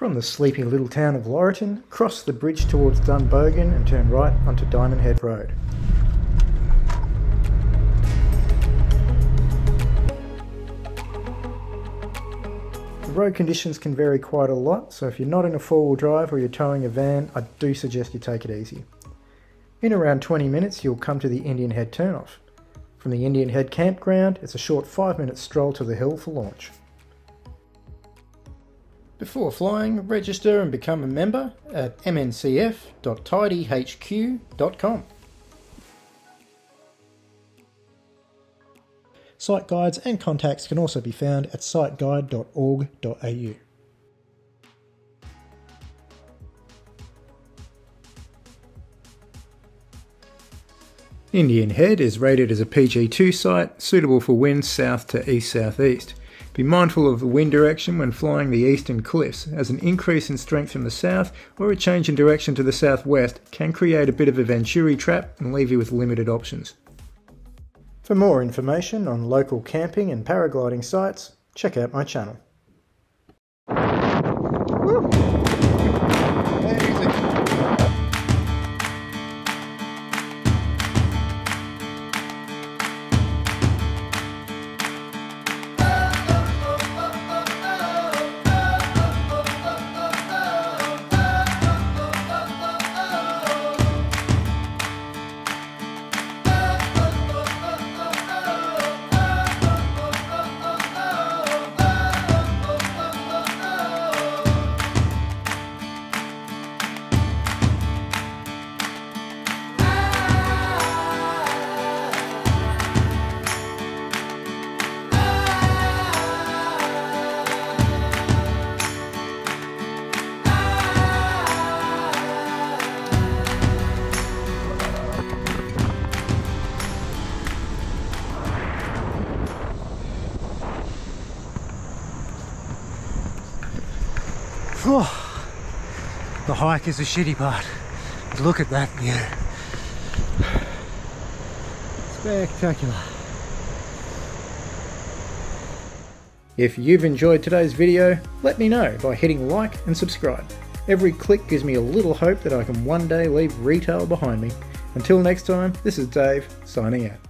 From the sleepy little town of Laurieton, cross the bridge towards Dunbogan and turn right onto Diamond Head Road. The road conditions can vary quite a lot, so if you're not in a four-wheel drive or you're towing a van, I do suggest you take it easy. In around 20 minutes you'll come to the Indian Head turnoff. From the Indian Head campground, it's a short 5 minute stroll to the hill for launch. Before flying, register and become a member at mncf.tidyhq.com. Site guides and contacts can also be found at siteguide.org.au. Indian Head is rated as a PG2 site, suitable for winds south to east-southeast. Be mindful of the wind direction when flying the eastern cliffs, as an increase in strength from the south or a change in direction to the southwest can create a bit of a Venturi trap and leave you with limited options. For more information on local camping and paragliding sites, check out my channel. Oh, the hike is the shitty part. Look at that view. Spectacular. If you've enjoyed today's video, let me know by hitting like and subscribe. Every click gives me a little hope that I can one day leave retail behind me. Until next time, this is Dave, signing out.